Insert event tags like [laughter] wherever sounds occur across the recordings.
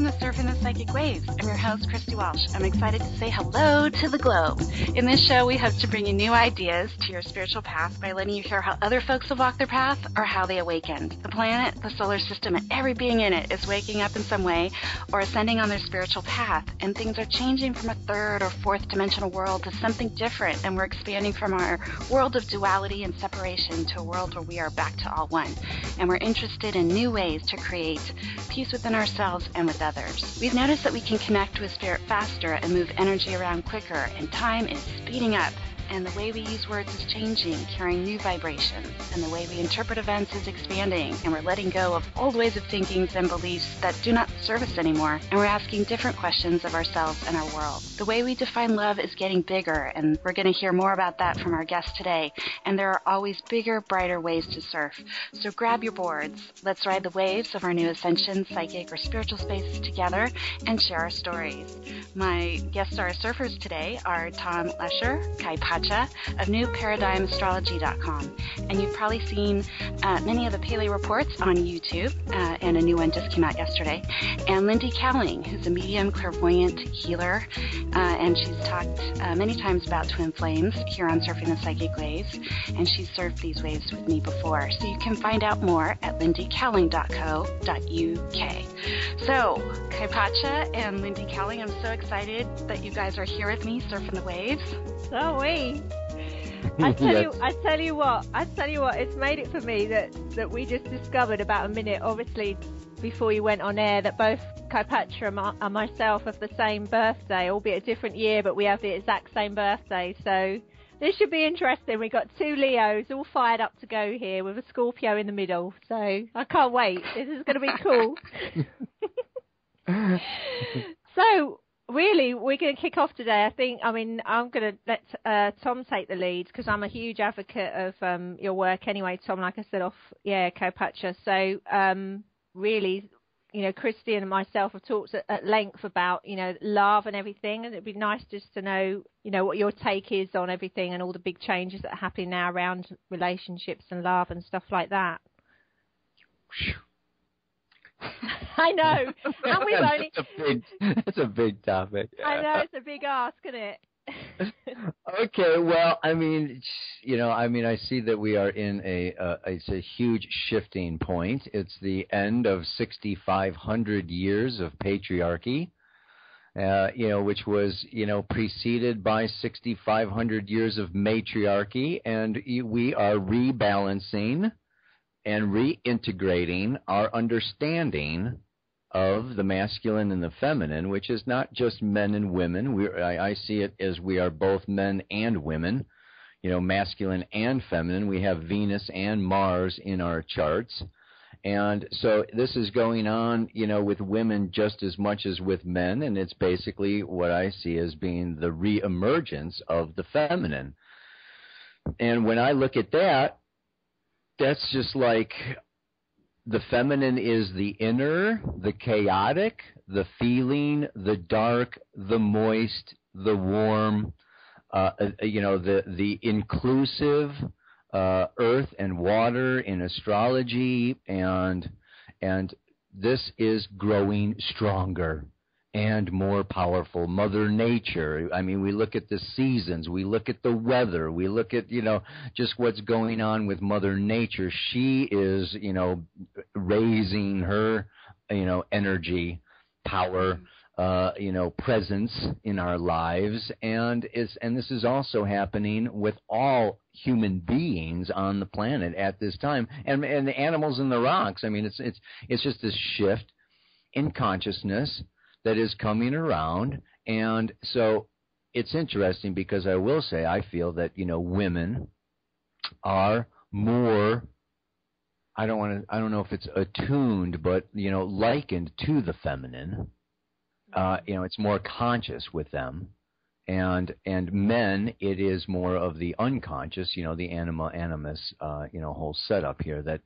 Welcome to Surfing the Psychic Waves. I'm your host, Kristi Walsh. I'm excited to say hello to the globe. In this show, we hope to bring you new ideas to your spiritual path by letting you hear how other folks have walked their path or how they awakened. The planet, the solar system, and every being in it is waking up in some way or ascending on their spiritual path, and things are changing from a third or fourth dimensional world to something different, and we're expanding from our world of duality and separation to a world where we are back to all one. And we're interested in new ways to create peace within ourselves and with others. We've noticed that we can connect with spirit faster and move energy around quicker, and time is speeding up and the way we use words is changing, carrying new vibrations, and the way we interpret events is expanding, and we're letting go of old ways of thinking and beliefs that do not serve us anymore, and we're asking different questions of ourselves and our world. The way we define love is getting bigger, and we're going to hear more about that from our guest today, and there are always bigger, brighter ways to surf. So grab your boards. Let's ride the waves of our new ascension, psychic, or spiritual spaces together and share our stories. My guest star surfers today are Tom Lescher, Kai Of NewParadigmAstrology.com. And you've probably seen uh, many of the Pele reports on YouTube, uh, and a new one just came out yesterday. And Lindy Cowling, who's a medium, clairvoyant healer, uh, and she's talked uh, many times about twin flames here on Surfing the Psychic Waves, and she's surfed these waves with me before. So you can find out more at lindycowling.co.uk. So, Kaypacha and Lindy Cowling, I'm so excited that you guys are here with me surfing the waves. So [laughs] I tell you, I tell you what, I tell you what, it's made it for me that that we just discovered about a minute, obviously, before you went on air, that both Kaypacha and myself have the same birthday, albeit a different year, but we have the exact same birthday. So this should be interesting. We've got two Leos all fired up to go here with a Scorpio in the middle. So I can't wait. This is going to be cool. [laughs] [laughs] so really, we're going to kick off today. I think, I mean, I'm going to let uh, Tom take the lead because I'm a huge advocate of um, your work anyway, Tom, like I said off, yeah, Kaypacha. So, um, really, you know, Kristi and myself have talked at, at, length about, you know, love and everything, and it'd be nice just to know, you know, what your take is on everything and all the big changes that are happening now around relationships and love and stuff like that. [laughs] I know. And we've only. That's a big. That's a big topic. I know it's a big ask, isn't it? [laughs] okay, well, I mean, you know, I mean, I see that we are in a, uh, it's a huge shifting point. It's the end of 6,500 years of patriarchy, uh, you know, which was, you know, preceded by 6,500 years of matriarchy, and we are rebalancing and reintegrating our understanding of the masculine and the feminine, which is not just men and women. We, I, I see it as we are both men and women, you know, masculine and feminine. We have Venus and Mars in our charts. And so this is going on, you know, with women just as much as with men, and it's basically what I see as being the reemergence of the feminine. And when I look at that, that's just like the feminine is the inner, the chaotic, the feeling, the dark, the moist, the warm, uh, uh, you know, the the inclusive uh, earth and water in astrology, and and this is growing stronger and more powerful. Mother Nature. I mean, we look at the seasons, we look at the weather, we look at, you know, just what's going on with Mother Nature. She is, you know, raising her, you know, energy, power. Uh, you know, presence in our lives, and is and this is also happening with all human beings on the planet at this time, and and the animals and the rocks. I mean, it's it's it's just this shift in consciousness that is coming around. And so it's interesting because I will say I feel that, you know, women are more I don't want to I don't know if it's attuned, but you know, likened to the feminine. Uh, you know, it's more conscious with them. And and men, it is more of the unconscious, you know, the anima animus, uh, you know, whole setup here that,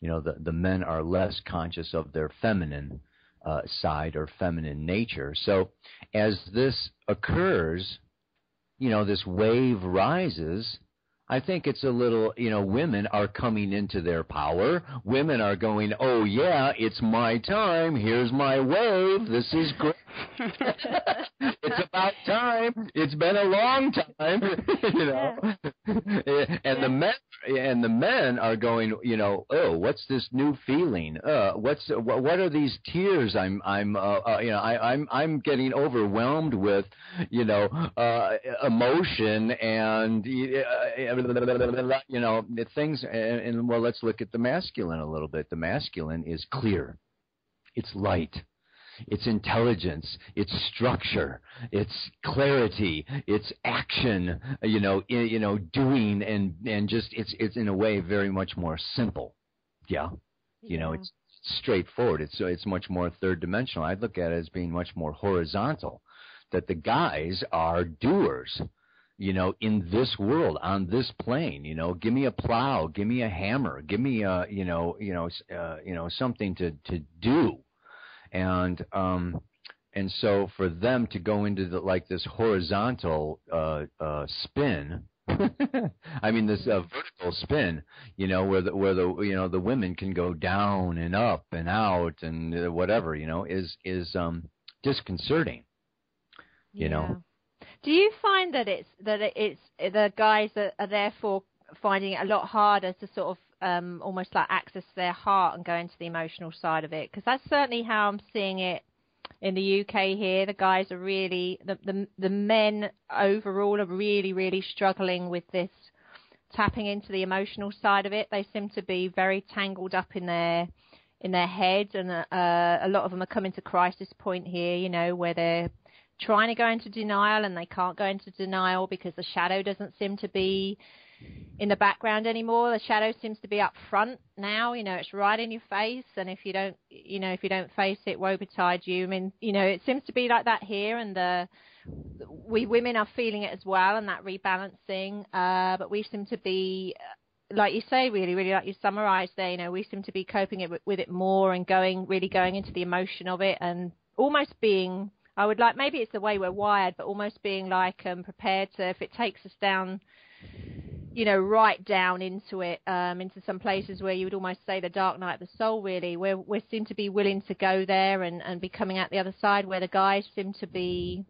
you know, the the men are less conscious of their feminine uh, side or feminine nature. So as this occurs, you know, this wave rises. I think it's a little, you know, women are coming into their power. Women are going, oh yeah, it's my time. Here's my wave. This is great. [laughs] it's about time. It's been a long time, [laughs] you know. and yeah. the men and the men are going, you know, oh, what's this new feeling? Uh, what's what, what are these tears? I'm I'm uh, uh, you know I, I'm I'm getting overwhelmed with, you know, uh, emotion and uh, you know things. And, and well, let's look at the masculine a little bit. The masculine is clear. It's light it's intelligence, it's structure, it's clarity, it's action, you know, in, you know, doing and and just it's it's in a way very much more simple. Yeah. You know, it's straightforward. It's it's much more third dimensional. I'd look at it as being much more horizontal. That the guys are doers you know, in this world, on this plane, you know, give me a plow, give me a hammer, give me a, you know, you know, uh, you know, something to to do, and um, and so for them to go into the, like this horizontal uh, uh, spin. [laughs] I mean this uh, vertical spin, you know, where the where the you know the women can go down and up and out and uh, whatever, you know, is is um disconcerting. You yeah. know. Do you find that it's that it's the guys that are therefore finding it a lot harder to sort of um, almost like access their heart and go into the emotional side of it because that's certainly how I'm seeing it in the UK here. The guys are really the, the the men overall are really really struggling with this tapping into the emotional side of it. They seem to be very tangled up in their in their head, and uh, a lot of them are coming to crisis point here. You know where they're trying to go into denial and they can't go into denial because the shadow doesn't seem to be in the background anymore. The shadow seems to be up front now. You know, it's right in your face, and if you don't, you know, if you don't face it, woe betide you. I mean, you know, it seems to be like that here, and the we women are feeling it as well, and that rebalancing. Uh, but we seem to be, like you say, really, really like you summarised there. You know, we seem to be coping it with it more and going, really going into the emotion of it, and almost being. I would like maybe it's the way we're wired, but almost being like um, prepared to if it takes us down you know, right down into it, um, into some places where you would almost say the dark night of the soul, really, where we seem to be willing to go there and, and be coming out the other side, where the guys seem to be,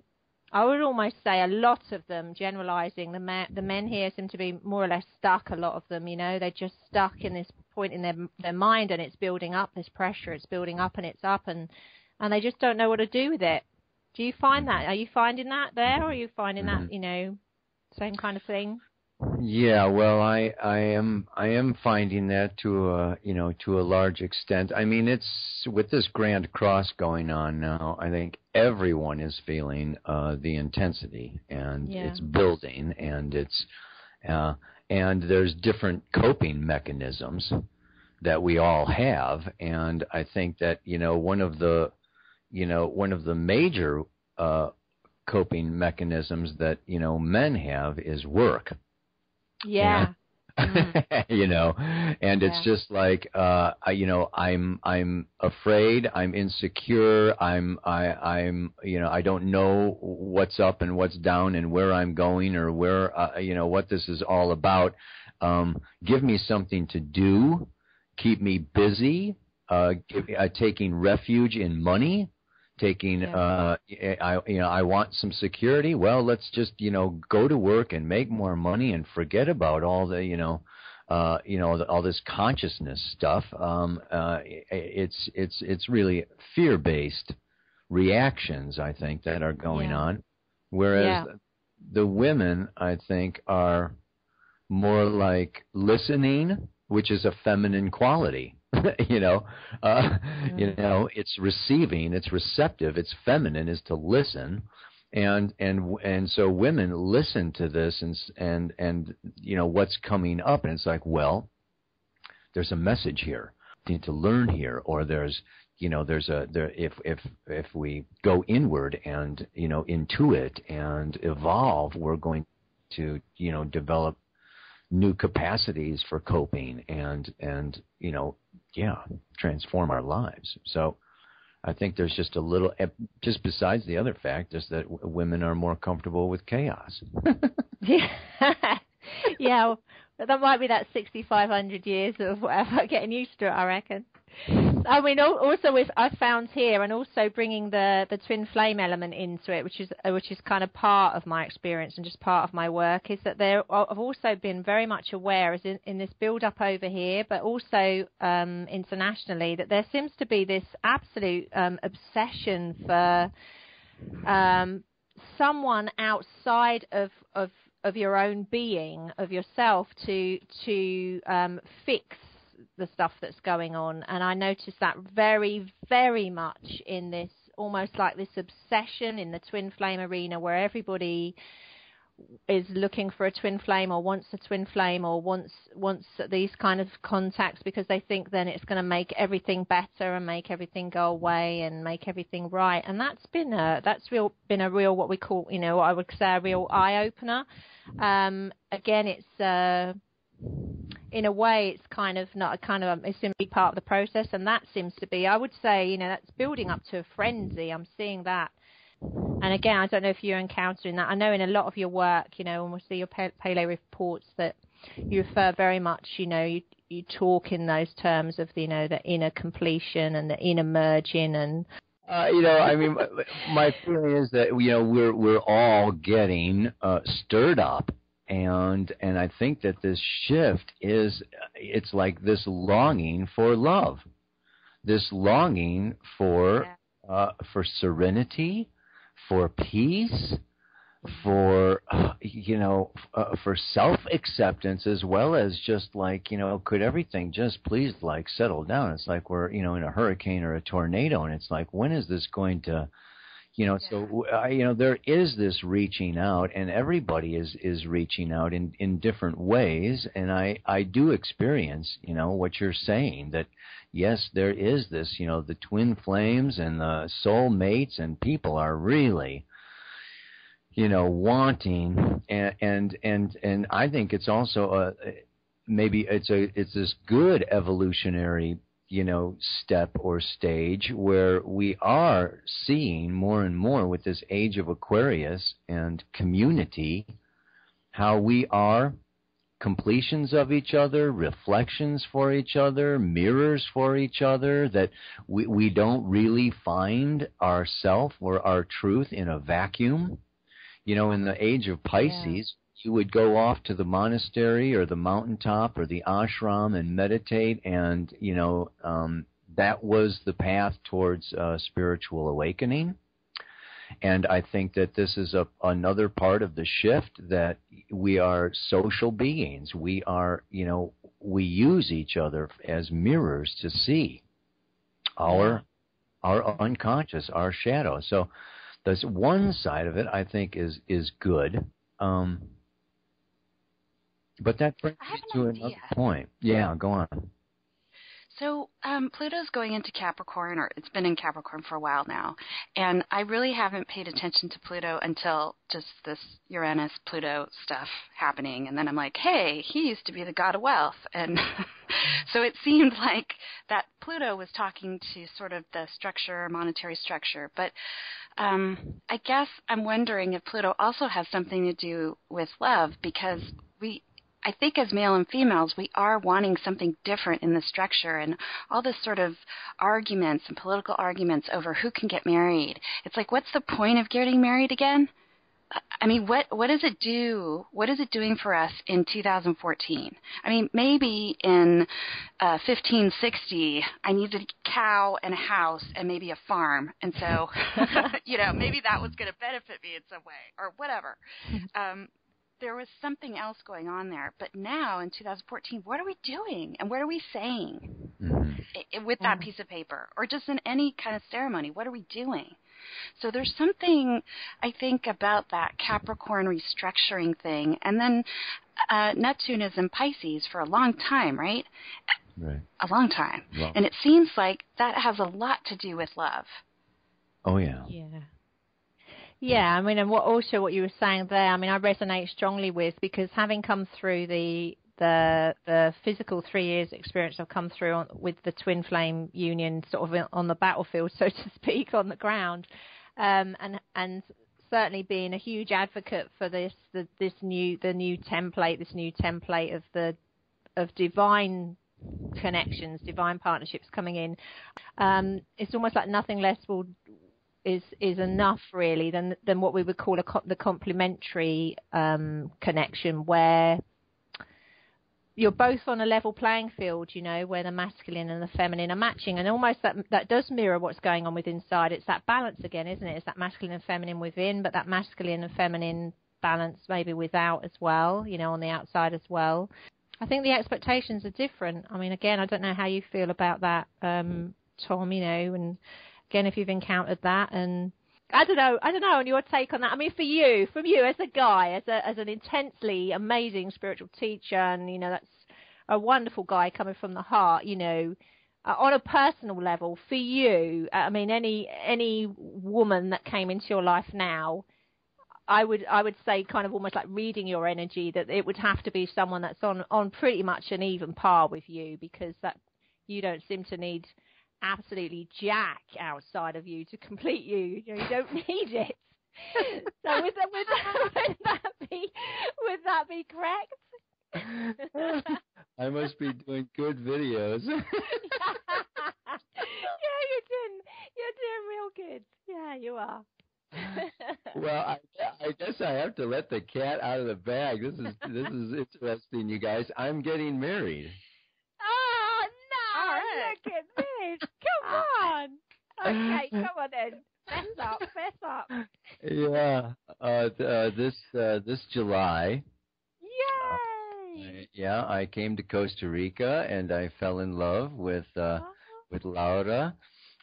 I would almost say a lot of them, generalizing, the, ma- the men here seem to be more or less stuck, a lot of them, you know, they're just stuck in this point in their, their mind and it's building up, this pressure, it's building up and it's up and, and they just don't know what to do with it. Do you find that? Are you finding that there or are you finding that, mm-hmm. you know, same kind of thing? Yeah, well, I I am I am finding that to a you know to a large extent. I mean, it's with this Grand Cross going on now. I think everyone is feeling uh, the intensity, and yeah. it's building, and it's uh, and there's different coping mechanisms that we all have, and I think that you know one of the you know one of the major uh, coping mechanisms that you know men have is work yeah. [laughs] Mm. you know and yeah. it's just like uh I, you know i'm i'm afraid i'm insecure i'm i i'm you know i don't know what's up and what's down and where i'm going or where uh, you know what this is all about um give me something to do keep me busy uh, give, uh taking refuge in money taking yeah. uh I you know I want some security. Well, let's just, you know, go to work and make more money and forget about all the, you know, uh you know, all this consciousness stuff. Um uh it's it's it's really fear-based reactions I think that are going yeah. on whereas yeah. the women I think are more like listening, which is a feminine quality [laughs] you know, uh, yeah. you know, it's receiving, it's receptive, it's feminine is to listen, and and and so women listen to this and and and you know what's coming up, and it's like, well, there's a message here, need to learn here, or there's you know there's a there if if if we go inward and you know intuit and evolve, we're going to you know develop new capacities for coping and and you know yeah transform our lives. So i think there's just a little eh, just besides the other fact is that women are more comfortable with chaos. [laughs] Yeah. [laughs] Yeah, that might be that 6,500 years of whatever, [laughs] getting used to it, I reckon. I mean, also with I found here, and also bringing the the twin flame element into it, which is uh, which is kind of part of my experience and just part of my work, is that there I've also been very much aware, as in, in this build up over here, but also um, internationally, that there seems to be this absolute um, obsession for um, someone outside of of of your own being, of yourself, to to um, fix the stuff that's going on. And I noticed that very, very much in this, almost like this obsession in the twin flame arena, where everybody is looking for a twin flame or wants a twin flame or wants wants these kind of contacts because they think then it's going to make everything better and make everything go away and make everything right and that's been a that's real been a real what we call you know I would say a real eye opener um again it's uh in a way, it's kind of not a kind of it's simply part of the process, and that seems to be, I would say, you know, that's building up to a frenzy. I'm seeing that, and again, I don't know if you're encountering that. I know in a lot of your work, you know, when we see your Pele reports that you refer very much, you know, you you talk in those terms of you know the inner completion and the inner merging and uh, you know, I mean, my feeling is that you know we're we're all getting uh, stirred up and and I think that this shift is it's like this longing for love, this longing for uh, for serenity, for peace, for you know uh, for self acceptance as well as just like you know could everything just please like settle down? It's like we're you know in a hurricane or a tornado and it's like when is this going to you know yeah. so I, you know there is this reaching out and everybody is is reaching out in in different ways and i i do experience you know what you're saying that yes there is this you know the twin flames and the soul mates and people are really you know wanting and and and and i think it's also a maybe it's a it's this good evolutionary you know, step or stage where we are seeing more and more with this age of Aquarius and community how we are completions of each other, reflections for each other, mirrors for each other, that we, we don't really find ourself or our truth in a vacuum. You know, in the age of Pisces, you would go off to the monastery or the mountaintop or the ashram and meditate and you know um, that was the path towards uh, spiritual awakening. And i think that this is a, another part of the shift that we are social beings. We are you know we use each other as mirrors to see our our unconscious our shadow. So this one side of it i think is is good. Um, but that brings me to an another point. Yeah, go on. So um, Pluto's going into Capricorn, or it's been in Capricorn for a while now, and I really haven't paid attention to Pluto until just this Uranus Pluto stuff happening, and then I'm like, hey, he used to be the god of wealth, and [laughs] so it seemed like that Pluto was talking to sort of the structure, monetary structure, but um, I guess I'm wondering if Pluto also has something to do with love because we I think as male and females, we are wanting something different in the structure and all this sort of arguments and political arguments over who can get married. It's like, what's the point of getting married again? I mean, what what does it do? What is it doing for us in 2014? I mean, maybe in uh, 1560, I needed a cow and a house and maybe a farm, and so [laughs] [laughs] you know, maybe that was going to benefit me in some way or whatever. Um, there was something else going on there. But now in 2014, what are we doing and what are we saying mm-hmm. with that piece of paper or just in any kind of ceremony? What are we doing? So there's something I think about that Capricorn restructuring thing, and then uh, Neptune is in Pisces for a long time, right? Right. A long time, well, and it seems like that has a lot to do with love. Oh yeah. Yeah. Yeah, I mean, and what also what you were saying there, I mean, I resonate strongly with because having come through the the the physical three years experience I've come through on, with the twin flame union, sort of on the battlefield, [laughs] so to speak, on the ground, um, and and certainly being a huge advocate for this the, this new the new template, this new template of the of divine connections, divine partnerships coming in. Um, it's almost like nothing less will is is enough really than than what we would call a the complementary um, connection where you're both on a level playing field, you know, where the masculine and the feminine are matching, and almost that that does mirror what's going on with inside. It's that balance again, isn't it? It's that masculine and feminine within, but that masculine and feminine balance maybe without as well, you know, on the outside as well. I think the expectations are different. I mean, again, I don't know how you feel about that, um, Tom. You know, and again, if you've encountered that, and I don't know, I don't know, on your take on that. I mean, for you, from you as a guy, as a as an intensely amazing spiritual teacher, and you know, that's a wonderful guy coming from the heart. You know, uh, on a personal level, for you, I mean, any any woman that came into your life now I would I would say kind of almost like reading your energy that it would have to be someone that's on on pretty much an even par with you because that you don't seem to need absolutely jack outside of you to complete you. You, know, you don't [laughs] need it. so would that, would, that, [laughs] would that be would that be correct? I must be doing good videos. [laughs] yeah, you're doing you're doing real good. Yeah, you are well, I, I guess I have to let the cat out of the bag. This is this is interesting, you guys. I'm getting married. Oh no! Right. Come on. Okay, [laughs] come on then. Fess up, fess up. Yeah. Uh, uh, this uh, this July. Yay! Uh, yeah, I came to Costa Rica and I fell in love with uh, oh. with Laura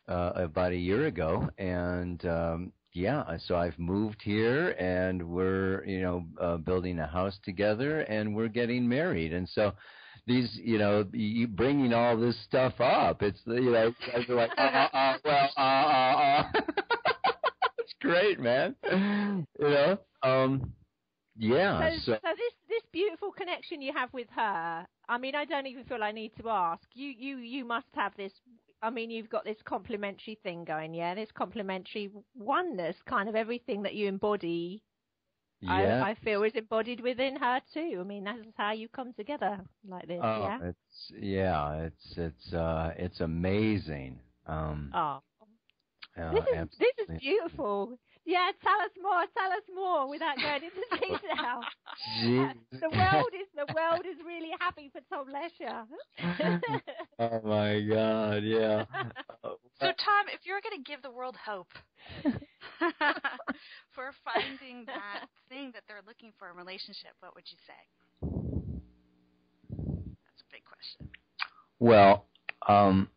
uh, about a year ago, and um, yeah, so I've moved here and we're, you know, uh, building a house together and we're getting married. And so these, you know, you bringing all this stuff up, it's, you know, guys are like, uh, uh, uh, well, uh, uh, uh. [laughs] it's great, man. You know, um, yeah. So, so, so this this beautiful connection you have with her. I mean, I don't even feel I need to ask. You you you must have this I mean, you've got this complementary thing going, yeah, this complementary oneness, kind of everything that you embody. Yeah. I, I feel is embodied within her too. I mean, that's how you come together like this. Oh, yeah. It's yeah, it's it's uh it's amazing. Um, oh. Uh, this is this is beautiful. Yeah, tell us more. Tell us more without going into [laughs] detail. [laughs] the world is the world is really happy for Tom Lescher. [laughs] oh my God! Yeah. so Tom, if you're going to give the world hope for finding that thing that they're looking for a relationship, what would you say? That's a big question. Well, um,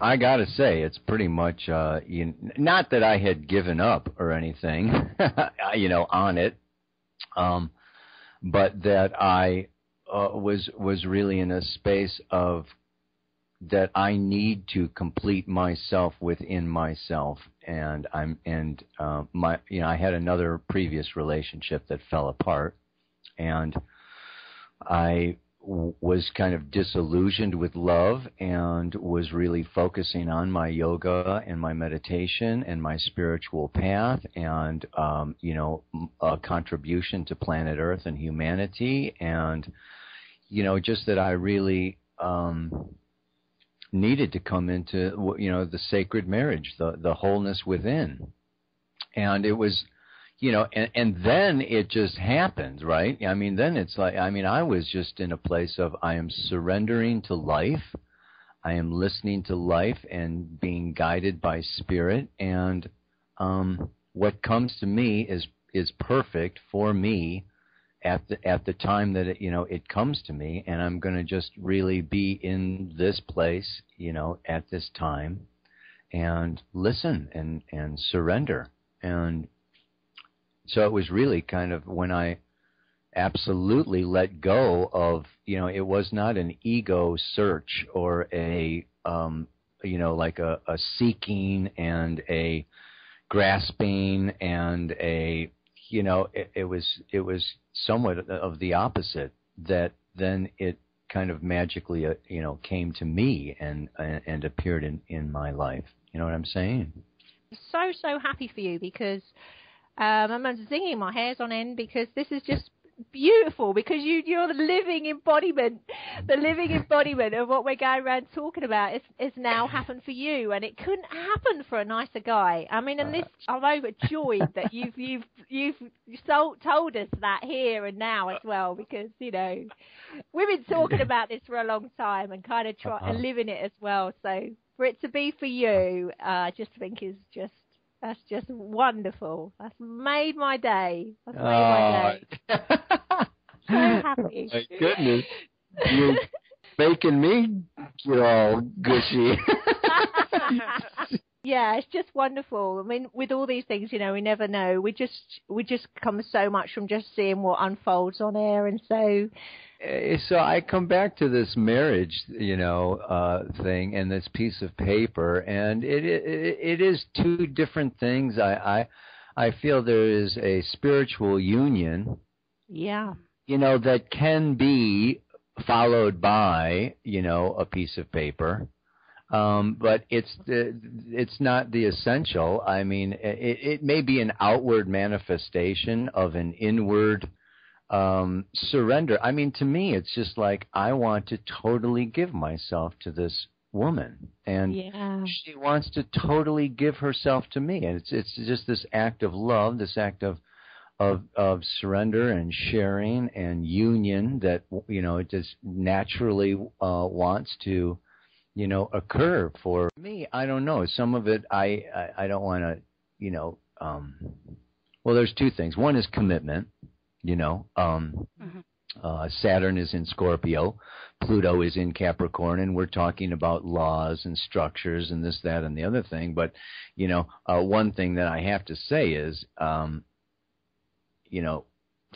I gotta say, it's pretty much uh, you, not that I had given up or anything, [laughs] you know, on it, um, but that I uh, was was really in a space of that I need to complete myself within myself, and I'm and uh, my you know I had another previous relationship that fell apart, and I was kind of disillusioned with love and was really focusing on my yoga and my meditation and my spiritual path and um, you know a contribution to planet Earth and humanity. And you know just that I really um, needed to come into you know the sacred marriage the the wholeness within and it was you know, and, and then it just happens, right? I mean, then it's like, I mean, I was just in a place of I am surrendering to life. I am listening to life and being guided by spirit. And um, what comes to me is is perfect for me at the at the time that it, you know it comes to me, and I'm going to just really be in this place, you know, at this time, and listen and and surrender. And so it was really kind of when I absolutely let go of, you know, it was not an ego search or a, um, you know, like a, a seeking and a grasping and a, you know, it, it was it was somewhat of the opposite. That then it kind of magically, uh, you know, came to me and and appeared in in my life. You know what I'm saying? so so happy for you because um, I'm singing my hair's on end because this is just beautiful because you you're the living embodiment the living [laughs] embodiment of what we're going around talking about is is now happened for you and it couldn't happen for a nicer guy. I mean and this i'm overjoyed that [laughs] you've you've you've told, told us that here and now as well because you know we've been talking about this for a long time and kind of try uh-huh. and living it as well. So for it to be for you uh, i just think is just that's just wonderful. That's made my day. That's made oh. my day. [laughs] so happy. [laughs] My goodness. You're making me get all gushy. [laughs] yeah, it's just wonderful. I mean, with all these things, you know, we never know. We just we just come so much from just seeing what unfolds on air, and so Eh, so I come back to this marriage, you know, uh, thing and this piece of paper, and it, it it is two different things. I I I feel there is a spiritual union. Yeah. You know that can be followed by you know a piece of paper. Um, but it's the, it's not the essential. I mean, it, it may be an outward manifestation of an inward um, surrender. I mean, to me, it's just like I want to totally give myself to this woman, and yeah. she wants to totally give herself to me, and it's it's just this act of love, this act of of of surrender and sharing and union that you know it just naturally uh, wants to you know occur for me. I don't know. Some of it I I, I don't want to you know. Um, well, there's two things. One is commitment you know, um, mm-hmm. uh, Saturn is in Scorpio, Pluto is in Capricorn, and we're talking about laws and structures and this, that, and the other thing. But, you know, uh, one thing that I have to say is, um, you know,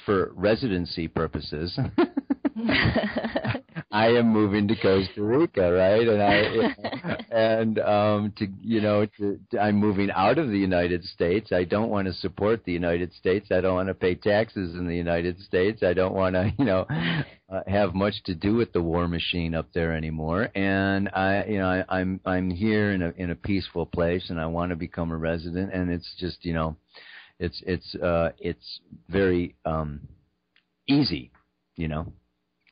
for residency purposes, [laughs] [laughs] I am moving to Costa Rica, right? And I [laughs] and um to you know to, to, I'm moving out of the United States. I don't want to support the United States. I don't want to pay taxes in the United States. I don't want to [laughs] you know uh, have much to do with the war machine up there anymore. And I you know I, I'm I'm here in a in a peaceful place, and I want to become a resident. And it's just you know it's it's uh it's very um easy, you know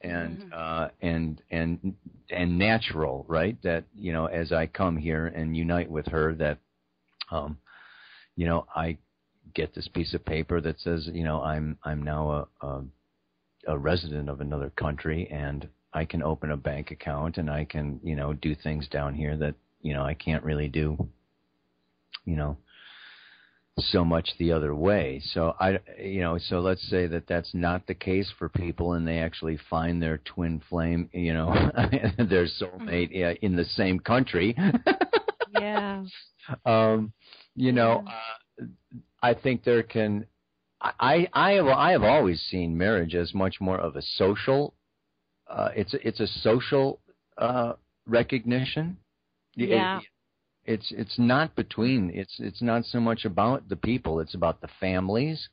and mm-hmm. uh, and and and natural, right? That you know, as I come here and unite with her, that um, you know, I get this piece of paper that says, you know, I'm I'm now a, a a resident of another country, and I can open a bank account, and I can you know do things down here that you know I can't really do, you know, so much the other way. So I, you know, so let's say that that's not the case for people, and they actually find their twin flame, you know, [laughs] their soulmate yeah, in the same country. [laughs] yeah. [laughs] Um, you know, uh, I think there can. I I have I have always seen marriage as much more of a social. Uh, it's a, it's a social uh, recognition. Yeah. It, it's it's not between. It's it's not so much about the people. It's about the families,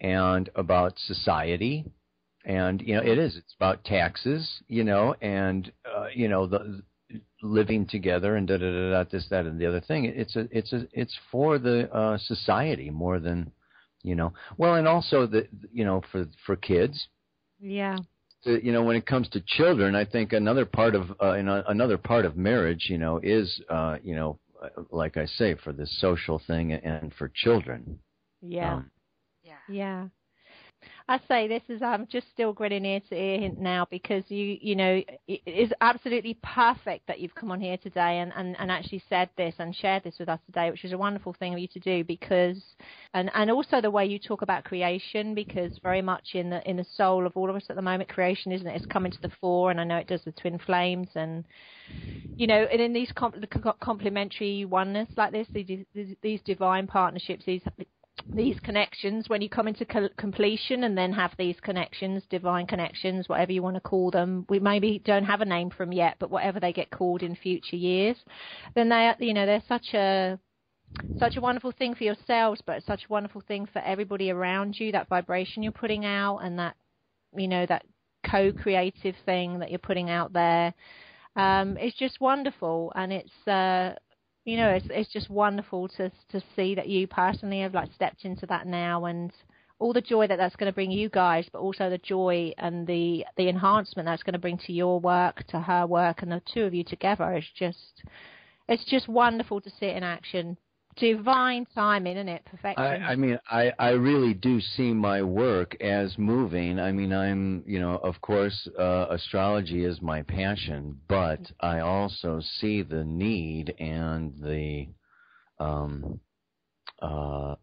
and about society, and you know it is. It's about taxes, you know, and uh, you know the living together and da da da da this that and the other thing. It's a it's a it's for the uh, society more than you know. Well, and also the you know for for kids. Yeah you know when it comes to children i think another part of uh, you know, another part of marriage you know is uh you know like i say for the social thing and for children. Yeah. Um, yeah. Yeah I say this is I'm just still grinning ear to ear now because you you know it is absolutely perfect that you've come on here today and, and, and actually said this and shared this with us today, which is a wonderful thing of you to do because and and also the way you talk about creation because very much in the in the soul of all of us at the moment creation isn't it? It's coming to the fore and I know it does the twin flames and you know and in these complementary oneness like this these, these divine partnerships these these connections when you come into co- completion and then have these connections divine connections whatever you want to call them. We maybe don't have a name for them yet but whatever they get called in future years. Then they you know they're such a such a wonderful thing for yourselves but such a wonderful thing for everybody around you that vibration you're putting out and that you know that co-creative thing that you're putting out there. Um, it's just wonderful and it's uh, you know, it's it's just wonderful to to see that you personally have like stepped into that now and all the joy that that's going to bring you guys, but also the joy and the the enhancement that's going to bring to your work, to her work, and the two of you together is just it's just wonderful to see it in action. Divine timing, isn't it? Perfection. I, I mean, I I really do see my work as moving. I mean, I'm you know, of course, uh, astrology is my passion, but I also see the need and the um uh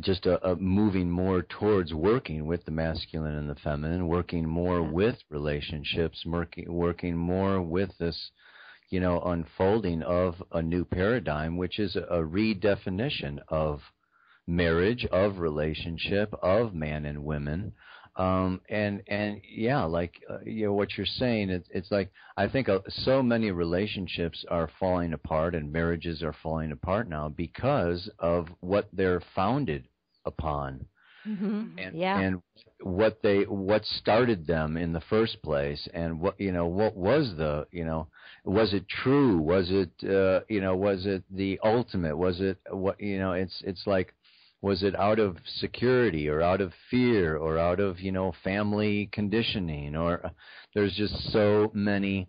just a, a, moving more towards working with the masculine and the feminine, working more with relationships, working working more with this, you know, unfolding of a new paradigm, which is a, redefinition of marriage, of relationship, of man and women, um, and and yeah, like uh, you know what you're saying, it's it's like I think uh, so many relationships are falling apart and marriages are falling apart now because of what they're founded upon. Mm-hmm. And, yeah. and what they what started them in the first place and what you know what was the you know was it true was it uh, you know was it the ultimate was it what you know it's it's like was it out of security or out of fear or out of you know family conditioning or there's just so many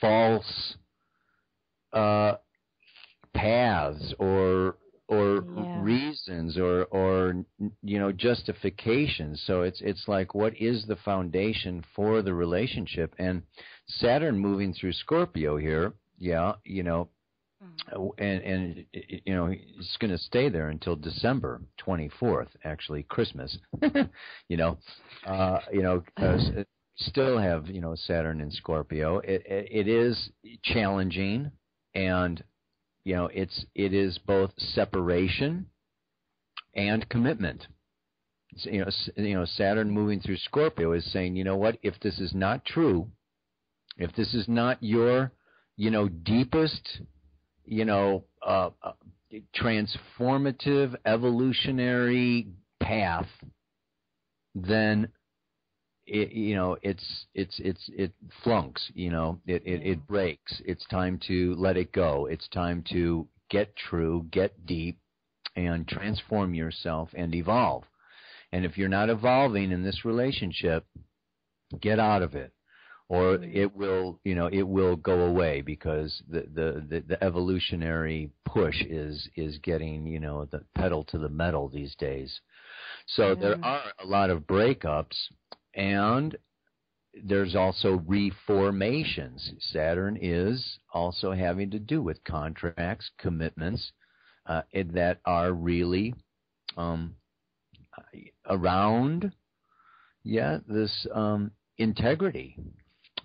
false uh, paths or or yeah. reasons or or you know justifications so it's it's like what is the foundation for the relationship and saturn moving through scorpio here yeah you know uh, and and you know it's going to stay there until December 24th, actually Christmas. [laughs] you know, uh, you know, uh, still have you know Saturn in Scorpio. It, it it is challenging, and you know it's it is both separation and commitment. You know, you know, Saturn moving through Scorpio is saying, you know what? If this is not true, if this is not your, you know, deepest you know, uh, uh, transformative evolutionary path, then it, you know it's it's it's it flunks. You know, it, it it breaks. It's time to let it go. It's time to get true, get deep, and transform yourself and evolve. And if you're not evolving in this relationship, get out of it or mm-hmm. it will you know it will go away because the, the the the, evolutionary push is is getting you know the pedal to the metal these days so yeah. there are a lot of breakups and there's also reformations saturn is also having to do with contracts commitments uh, that are really um, around yeah this um, integrity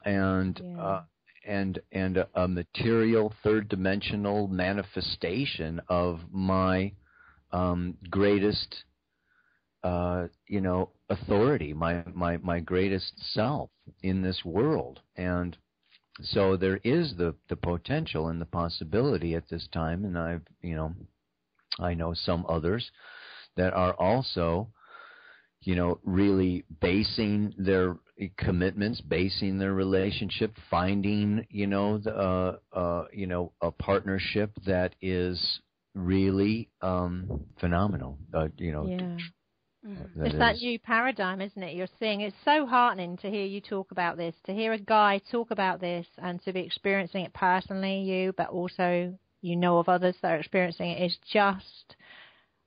and yeah. uh, and and a, a, material third dimensional manifestation of my um, greatest uh, you know authority, my my my greatest self in this world, and so there is the the potential and the possibility at this time, and I've you know I know some others that are also you know, really basing their commitments, basing their relationship, finding, you know, the, uh, uh, you know, a partnership that is really um, phenomenal. Uh, you know, yeah. That it's that new paradigm, isn't it? You're seeing it's so heartening to hear you talk about this, to hear a guy talk about this, and to be experiencing it personally, you, but also you know of others that are experiencing it. It's just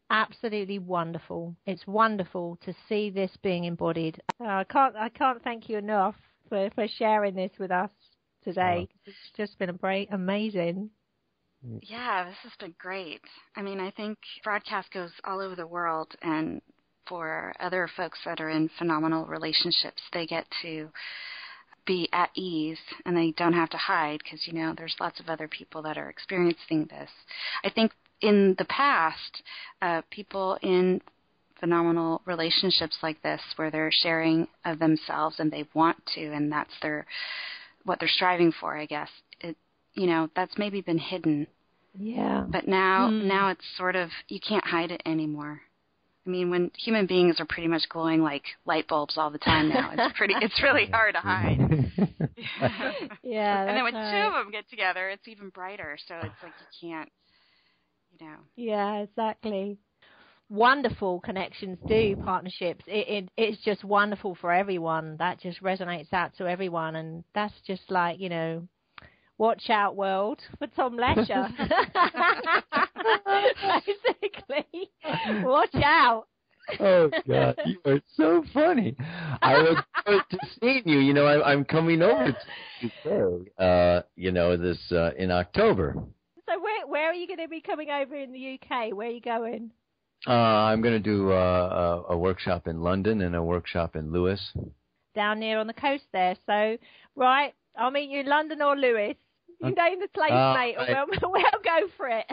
absolutely wonderful. It's wonderful to see this being embodied. Uh, I can't I can't thank you enough for, for sharing this with us today. Oh. It's just been a great, amazing. Yeah, this has been great. I mean, I think broadcast goes all over the world, and for other folks that are in phenomenal relationships, they get to be at ease and they don't have to hide because you know there's lots of other people that are experiencing this. I think in the past, uh, people in phenomenal relationships like this, where they're sharing of themselves and they want to, and that's their what they're striving for, I guess. It, you know, that's maybe been hidden. Yeah. But now, mm. now it's sort of you can't hide it anymore. I mean, when human beings are pretty much glowing like light bulbs all the time now, it's [laughs] pretty. It's really hard to hide. [laughs] [laughs] yeah. and then when right. two of them get together, it's even brighter. So it's like you can't, you know. Yeah, exactly. Wonderful connections do partnerships. It, it it's just wonderful for everyone. That just resonates out to everyone, and that's just like you know Watch out, world, for Tom Lescher. [laughs] [laughs] Basically, watch out. oh God, you are so funny. I look forward to seeing you. You know, I, I'm coming over to you, uh, you know, this uh, in October. So where where are you going to be coming over in the UK? Where are you going? Uh, I'm going to do uh, a, a workshop in London and a workshop in Lewes. Down near on the coast there. So right, I'll meet you in London or Lewes. You name the place, Uh, mate, and I- we'll, [laughs] we'll go for it.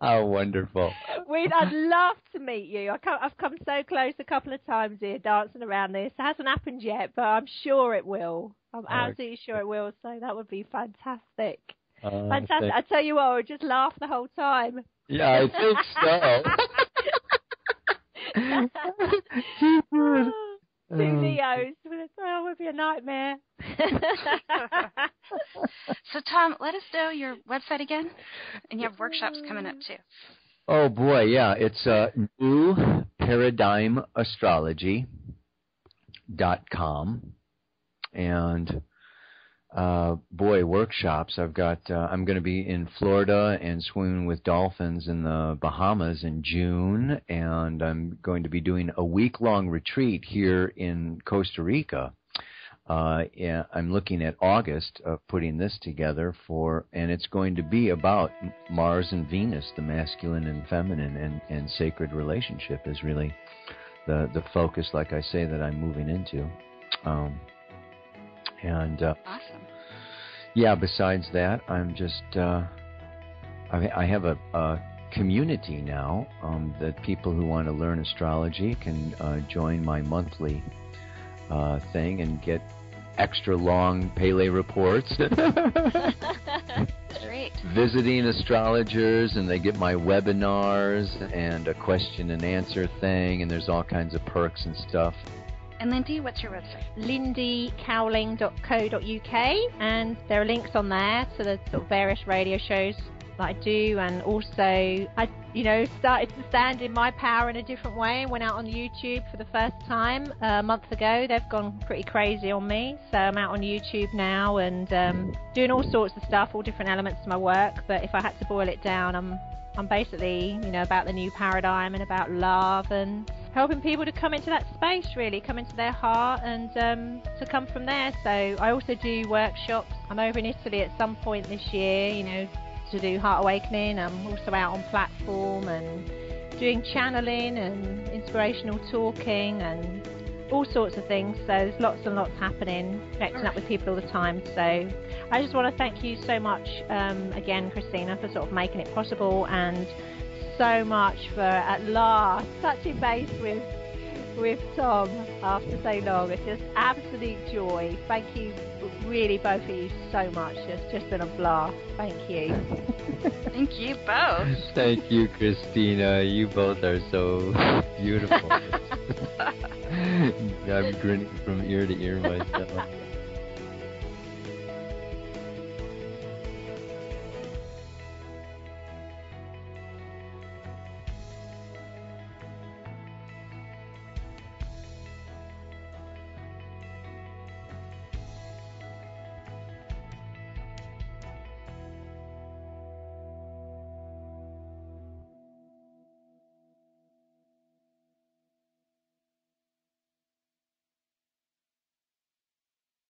How [laughs] wonderful. We'd, I'd love to meet you. I come, I've come so close a couple of times here dancing around this. It hasn't happened yet, but I'm sure it will. I'm absolutely sure it will. So that would be fantastic. Uh, Fantastic. thank- I tell you what, I would just laugh the whole time. yeah, I think so. [laughs] Two Um, Leos. Oh, it would be a nightmare. [laughs] So Tom, let us know your website again, and you have workshops coming up too. Oh boy, yeah, it's uh, new paradigm astrology dot com, and uh, boy, workshops. I've got. Uh, I'm going to be in Florida and swimming with dolphins in the Bahamas in June, and I'm going to be doing a week long retreat here in Costa Rica. Uh, I'm looking at August of putting this together for, and it's going to be about Mars and Venus, the masculine and feminine, and, and sacred relationship is really the the focus, like I say, that I'm moving into. Um, and uh, Awesome. Yeah, besides that, I'm just uh, I, I have a, a community now um, that people who want to learn astrology can uh, join my monthly uh, thing and get extra long Pele reports. [laughs] Great. Visiting astrologers, and they get my webinars and a question and answer thing, and there's all kinds of perks and stuff. And Lindy, what's your website? lindycowling.co.uk and there are links on there to the sort of various radio shows that I do. And also I you know started to stand in my power in a different way and went out on YouTube for the first time uh, a month ago. They've gone pretty crazy on me. So I'm out on YouTube now and um, doing all sorts of stuff all different elements to my work. But if I had to boil it down I'm I'm basically, you know, about the new paradigm and about love and helping people to come into that space, really, come into their heart and um, to come from there. So I also do workshops. I'm over in Italy at some point this year, you know, to do Heart Awakening. I'm also out on platform and doing channeling and inspirational talking and all sorts of things. So there's lots and lots happening, connecting up with people all the time. So I just want to thank you so much um, again, Kristina, for sort of making it possible and so much for at last touching base with with Tom after so long. It's just absolute joy. Thank you, really, both of you, so much. It's just been a blast. Thank you. [laughs] Thank you both. Thank you, Kristina. You both are so beautiful. [laughs] [laughs] I'm grinning from ear to ear myself.